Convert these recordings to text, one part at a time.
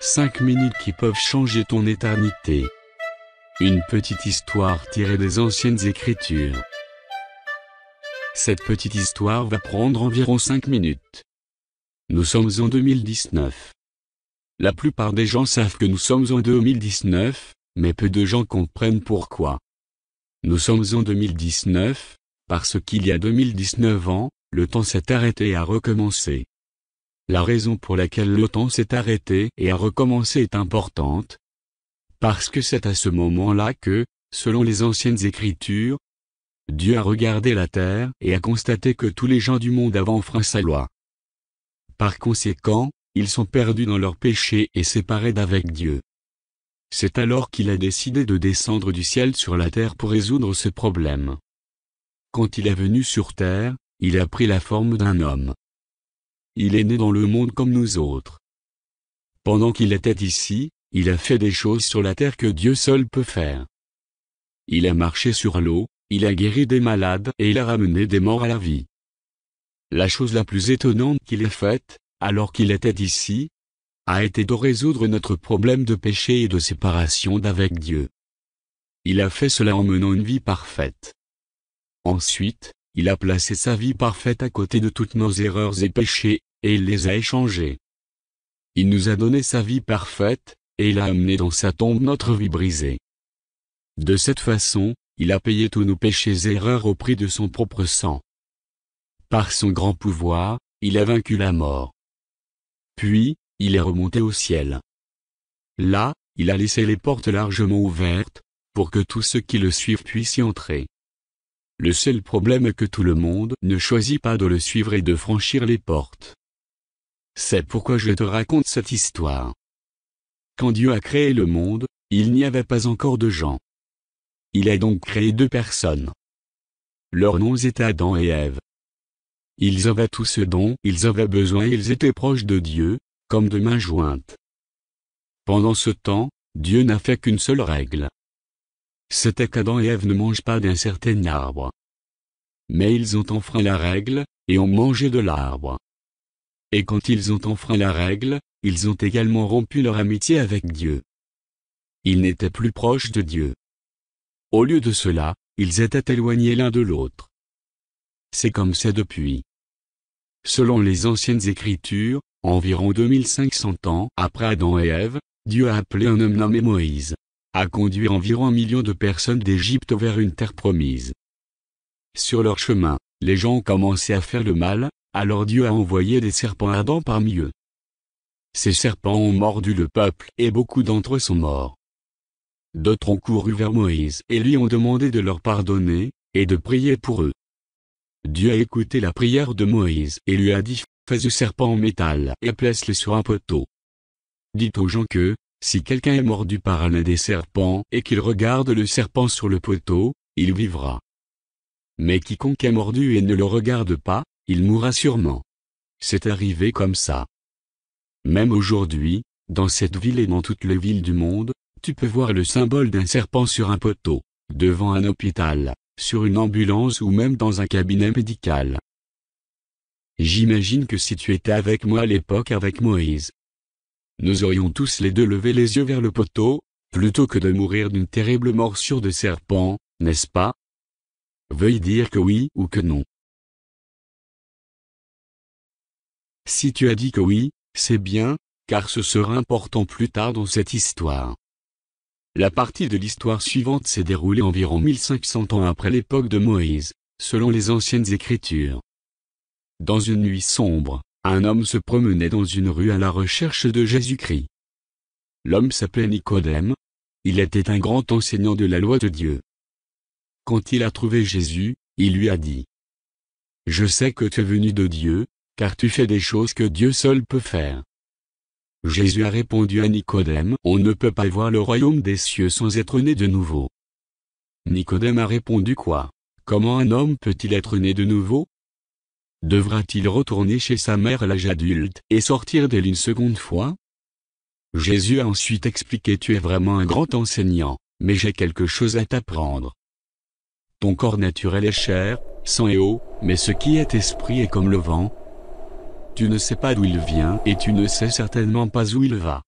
5 minutes qui peuvent changer ton éternité. Une petite histoire tirée des anciennes écritures. Cette petite histoire va prendre environ 5 minutes. Nous sommes en 2019. La plupart des gens savent que nous sommes en 2019, mais peu de gens comprennent pourquoi. Nous sommes en 2019, parce qu'il y a 2019 ans, le temps s'est arrêté et a recommencé. La raison pour laquelle le temps s'est arrêté et a recommencé est importante. Parce que c'est à ce moment-là que, selon les anciennes écritures, Dieu a regardé la terre et a constaté que tous les gens du monde avaient enfreint sa loi. Par conséquent, ils sont perdus dans leurs péchés et séparés d'avec Dieu. C'est alors qu'il a décidé de descendre du ciel sur la terre pour résoudre ce problème. Quand il est venu sur terre, il a pris la forme d'un homme il est né dans le monde comme nous autres. Pendant qu'il était ici, il a fait des choses sur la terre que Dieu seul peut faire. Il a marché sur l'eau, il a guéri des malades et il a ramené des morts à la vie. La chose la plus étonnante qu'il ait faite, alors qu'il était ici, a été de résoudre notre problème de péché et de séparation d'avec Dieu. Il a fait cela en menant une vie parfaite. Ensuite, il a placé sa vie parfaite à côté de toutes nos erreurs et péchés, et il les a échangés. Il nous a donné sa vie parfaite, et il a amené dans sa tombe notre vie brisée. De cette façon, il a payé tous nos péchés et erreurs au prix de son propre sang. Par son grand pouvoir, il a vaincu la mort. Puis, il est remonté au ciel. Là, il a laissé les portes largement ouvertes, pour que tous ceux qui le suivent puissent y entrer. Le seul problème est que tout le monde ne choisit pas de le suivre et de franchir les portes. C'est pourquoi je te raconte cette histoire. Quand Dieu a créé le monde, il n'y avait pas encore de gens. Il a donc créé deux personnes. Leurs noms étaient Adam et Ève. Ils avaient tout ce dont ils avaient besoin et ils étaient proches de Dieu, comme de mains jointes. Pendant ce temps, Dieu n'a fait qu'une seule règle. C'était qu'Adam et Ève ne mangent pas d'un certain arbre. Mais ils ont enfreint la règle, et ont mangé de l'arbre. Et quand ils ont enfreint la règle, ils ont également rompu leur amitié avec Dieu. Ils n'étaient plus proches de Dieu. Au lieu de cela, ils étaient éloignés l'un de l'autre. C'est comme c'est depuis. Selon les anciennes écritures, environ 2500 ans après Adam et Ève, Dieu a appelé un homme nommé Moïse, à conduire environ un million de personnes d'Égypte vers une terre promise. Sur leur chemin, les gens ont commencé à faire le mal, alors Dieu a envoyé des serpents ardents parmi eux. Ces serpents ont mordu le peuple et beaucoup d'entre eux sont morts. D'autres ont couru vers Moïse et lui ont demandé de leur pardonner, et de prier pour eux. Dieu a écouté la prière de Moïse et lui a dit, fais ce serpent en métal et place-le sur un poteau. Dites aux gens que, si quelqu'un est mordu par l'un des serpents et qu'il regarde le serpent sur le poteau, il vivra. Mais quiconque est mordu et ne le regarde pas, il mourra sûrement. C'est arrivé comme ça. Même aujourd'hui, dans cette ville et dans toutes les villes du monde, tu peux voir le symbole d'un serpent sur un poteau, devant un hôpital, sur une ambulance ou même dans un cabinet médical. J'imagine que si tu étais avec moi à l'époque avec Moïse, nous aurions tous les deux levé les yeux vers le poteau, plutôt que de mourir d'une terrible morsure de serpent, n'est-ce pas? Veuille dire que oui ou que non. Si tu as dit que oui, c'est bien, car ce sera important plus tard dans cette histoire. La partie de l'histoire suivante s'est déroulée environ 1500 ans après l'époque de Moïse, selon les anciennes écritures. Dans une nuit sombre, un homme se promenait dans une rue à la recherche de Jésus-Christ. L'homme s'appelait Nicodème, il était un grand enseignant de la loi de Dieu. Quand il a trouvé Jésus, il lui a dit, Je sais que tu es venu de Dieu, car tu fais des choses que Dieu seul peut faire. Jésus a répondu à Nicodème, On ne peut pas voir le royaume des cieux sans être né de nouveau. Nicodème a répondu quoi? Comment un homme peut-il être né de nouveau? Devra-t-il retourner chez sa mère à l'âge adulte et sortir d'elle une seconde fois? Jésus a ensuite expliqué Tu es vraiment un grand enseignant, mais j'ai quelque chose à t'apprendre. Ton corps naturel est cher, sang et eau, mais ce qui est esprit est comme le vent, tu ne sais pas d'où il vient et tu ne sais certainement pas où il va.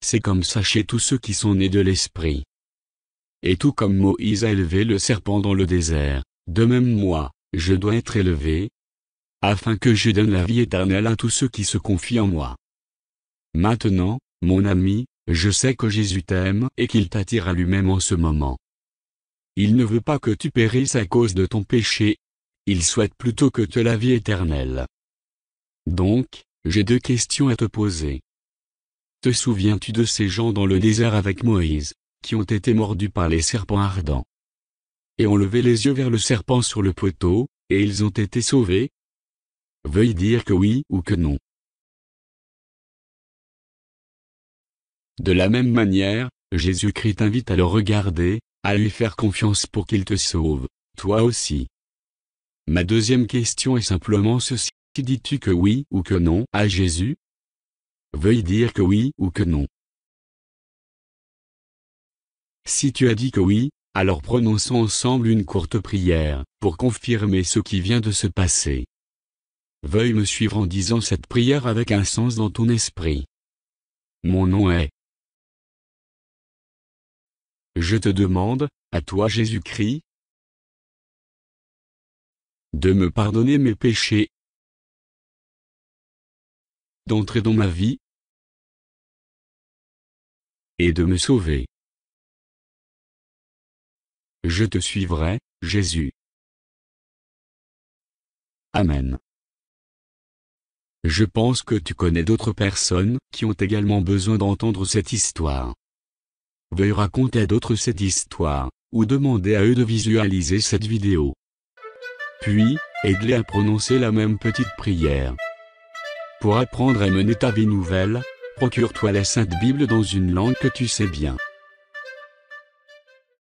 c'est comme ça chez tous ceux qui sont nés de l'Esprit. Et tout comme Moïse a élevé le serpent dans le désert, de même moi, je dois être élevé, afin que je donne la vie éternelle à tous ceux qui se confient en moi. Maintenant, mon ami, je sais que Jésus t'aime et qu'il t'attire à lui-même en ce moment. Il ne veut pas que tu périsses à cause de ton péché, il souhaite plutôt que tu la vie éternelle. Donc, j'ai deux questions à te poser. Te souviens-tu de ces gens dans le désert avec Moïse, qui ont été mordus par les serpents ardents? Et ont levé les yeux vers le serpent sur le poteau, et ils ont été sauvés? Veuille dire que oui ou que non. De la même manière, Jésus-Christ t'invite à le regarder, à lui faire confiance pour qu'il te sauve, toi aussi. Ma deuxième question est simplement ceci. Dis-tu que oui ou que non à Jésus? Veuille dire que oui ou que non. Si tu as dit que oui, alors prononçons ensemble une courte prière, pour confirmer ce qui vient de se passer. Veuille me suivre en disant cette prière avec un sens dans ton esprit. Mon nom est. Je te demande, à toi Jésus-Christ, de me pardonner mes péchés, d'entrer dans ma vie, et de me sauver. Je te suivrai, Jésus. Amen. Je pense que tu connais d'autres personnes qui ont également besoin d'entendre cette histoire. Veuille raconter à d'autres cette histoire, ou demander à eux de visualiser cette vidéo. Puis, aide-les à prononcer la même petite prière. Pour apprendre à mener ta vie nouvelle, procure-toi la Sainte Bible dans une langue que tu sais bien.